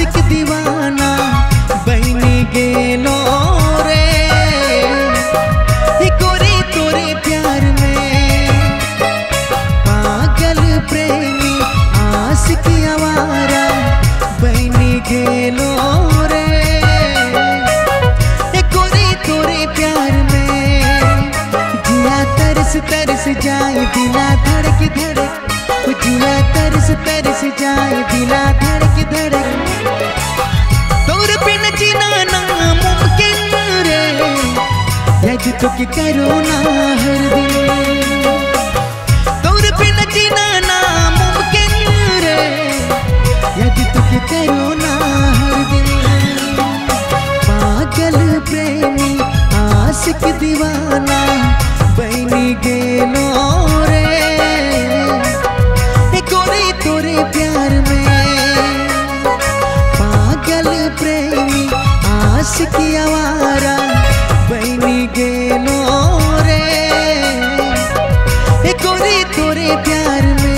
आशिक दीवाना, बहनी गेलो रे। गोरी तोरे प्यार में, पागल प्रेमी आशिक आवारा, बहनी गेलो रे। गोरी तोरे प्यार में, जिया तरस तरस जाए दिला धड़क धड़क, जिया तरस तरस जाए दिला धड़क धड़क। यद करुणा करो ना हर दिन। तोर रे। यदि तो करुणा हर दिन। पागल प्रेमी, आशिक दीवाना, बनी गेलो गोरी तोरे प्यार में।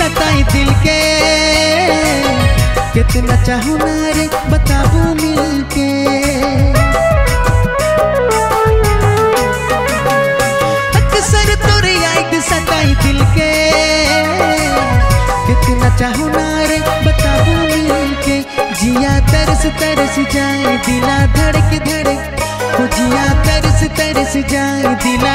सताई दिल के। कितना चाहूँ ना रे बताबू मिलके। अक्सर तुर याद सताई दिल के। कितना बताबू जिया तरस तरस जाए, दिला धड़क धड़क। जिया तरस तरस जाए, दिला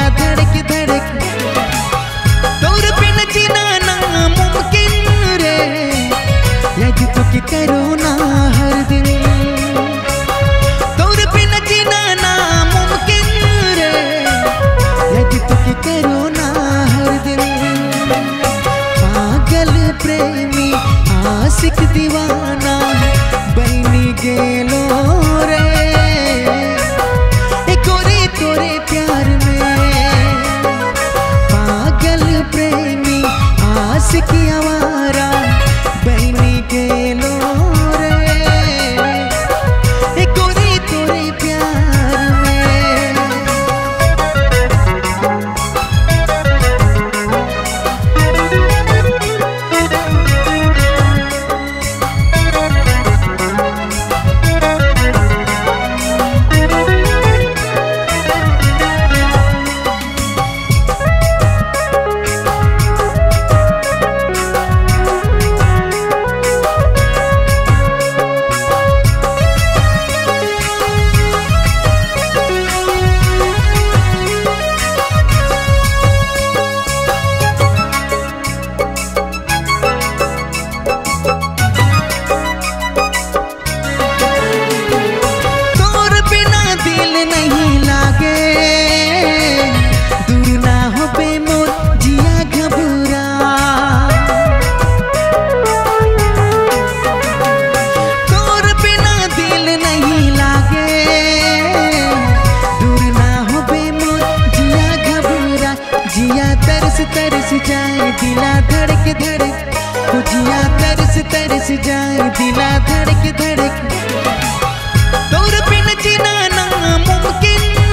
जिया तरस तरस जाए दिला धड़क धड़क। गुजिया तरस तरस जाए दिला धड़क धड़क। तोर बिन जीना ना मुमकिन।